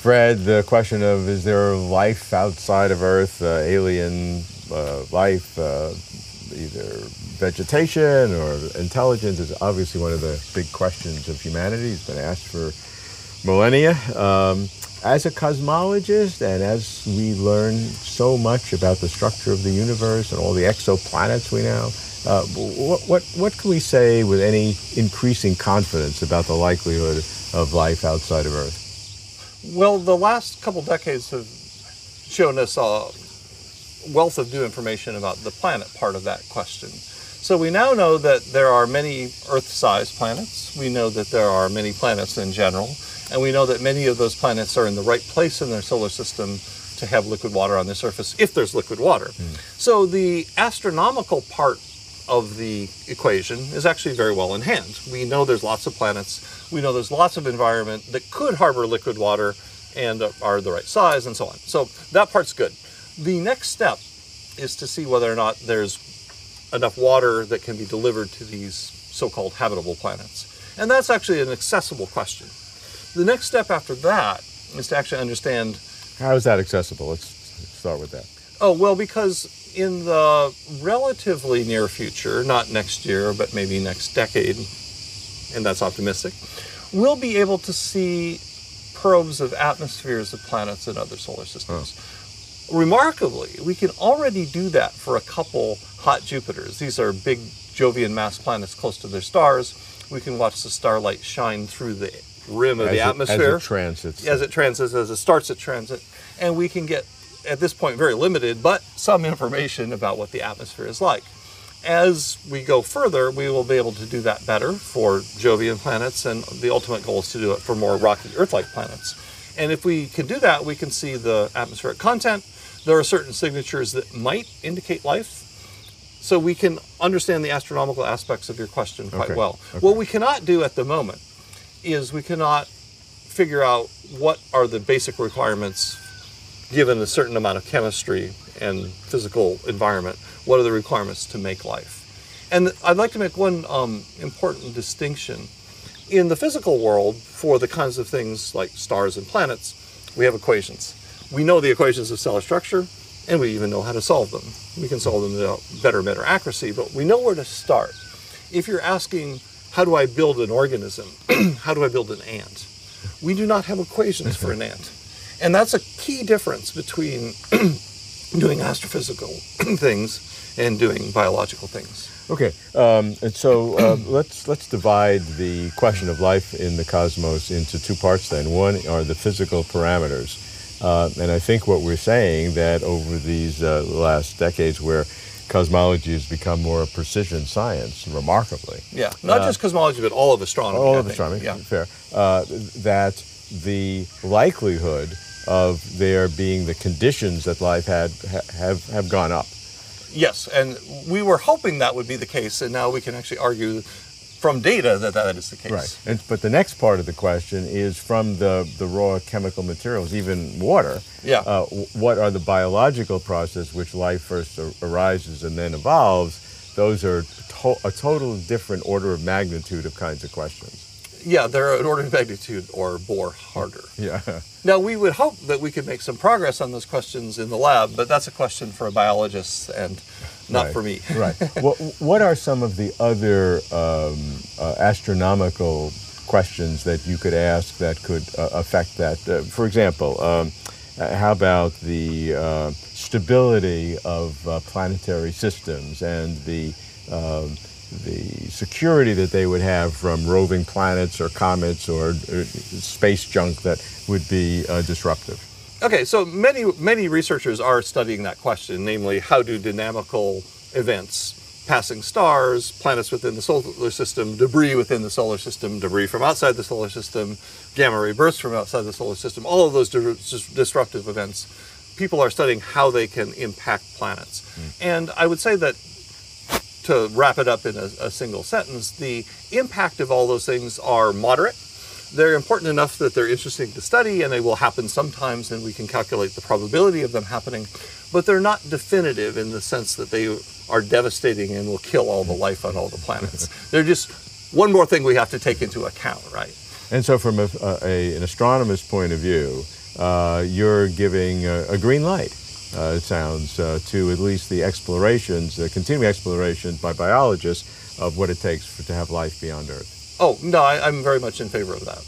Fred, the question of is there life outside of Earth, uh, alien uh, life, uh, either vegetation or intelligence, is obviously one of the big questions of humanity. It's been asked for millennia. Um, as a cosmologist, and as we learn so much about the structure of the universe and all the exoplanets we know, uh, what, what, what can we say with any increasing confidence about the likelihood of life outside of Earth? Well, the last couple decades have shown us a wealth of new information about the planet part of that question. So we now know that there are many Earth-sized planets. We know that there are many planets in general, and we know that many of those planets are in the right place in their solar system to have liquid water on the surface, if there's liquid water. Mm. So the astronomical part of the equation is actually very well in hand. We know there's lots of planets. We know there's lots of environment that could harbor liquid water and are the right size and so on. So that part's good. The next step is to see whether or not there's enough water that can be delivered to these so-called habitable planets. And that's actually an accessible question. The next step after that is to actually understand how is that accessible? Let's start with that. Oh, well, because in the relatively near future, not next year, but maybe next decade, and that's optimistic, we'll be able to see probes of atmospheres of planets and other solar systems. Oh. Remarkably, we can already do that for a couple hot Jupiters. These are big Jovian mass planets close to their stars. We can watch the starlight shine through the rim of as the atmosphere. as it transits. As it transits, as it starts its transit. And we can get at this point very limited, but some information about what the atmosphere is like. As we go further, we will be able to do that better for Jovian planets, and the ultimate goal is to do it for more rocky Earth-like planets. And if we can do that, we can see the atmospheric content. There are certain signatures that might indicate life. So we can understand the astronomical aspects of your question quite okay. well. Okay. What we cannot do at the moment is we cannot figure out what are the basic requirements given a certain amount of chemistry and physical environment, what are the requirements to make life? And I'd like to make one um, important distinction. In the physical world, for the kinds of things like stars and planets, we have equations. We know the equations of stellar structure, and we even know how to solve them. We can solve them with better, better accuracy, but we know where to start. If you're asking, how do I build an organism? how do I build an ant? We do not have equations for an ant. And that's a key difference between doing astrophysical things and doing biological things. Okay, um, and so uh, let's let's divide the question of life in the cosmos into two parts. Then one are the physical parameters, uh, and I think what we're saying that over these uh, last decades, where cosmology has become more a precision science, remarkably. Yeah, not just cosmology, but all of astronomy. All I of think. astronomy. Yeah. Fair. Uh, that the likelihood of there being the conditions that life had ha- have have gone up. Yes, and we were hoping that would be the case, and now we can actually argue from data that that is the case. Right. And, but the next part of the question is from the, the raw chemical materials, even water. Yeah. Uh, what are the biological processes which life first ar- arises and then evolves? Those are to- a total different order of magnitude of kinds of questions. Yeah, they're an order of magnitude or Bohr harder. Yeah. Now, we would hope that we could make some progress on those questions in the lab, but that's a question for a biologist and not Right. for me. right. What, what are some of the other um, uh, astronomical questions that you could ask that could uh, affect that? Uh, for example, um, uh, how about the uh, stability of uh, planetary systems and the um, the security that they would have from roving planets or comets or, uh space junk that would be uh, disruptive? Okay, so many many researchers are studying that question, namely how do dynamical events, passing stars, planets within the solar system, debris within the solar system, debris from outside the solar system, gamma ray bursts from outside the solar system, all of those di- disruptive events, people are studying how they can impact planets. And I would say that to wrap it up in a, a single sentence, the impact of all those things are moderate. They're important enough that they're interesting to study and they will happen sometimes and we can calculate the probability of them happening, but they're not definitive in the sense that they are devastating and will kill all the life on all the planets. they're just one more thing we have to take into account, right? And so, from a, a, an astronomer's point of view, uh, you're giving a, a green light. Uh, it sounds uh, to at least the explorations, the continuing explorations by biologists of what it takes for, to have life beyond Earth. Oh no, I, I'm very much in favor of that.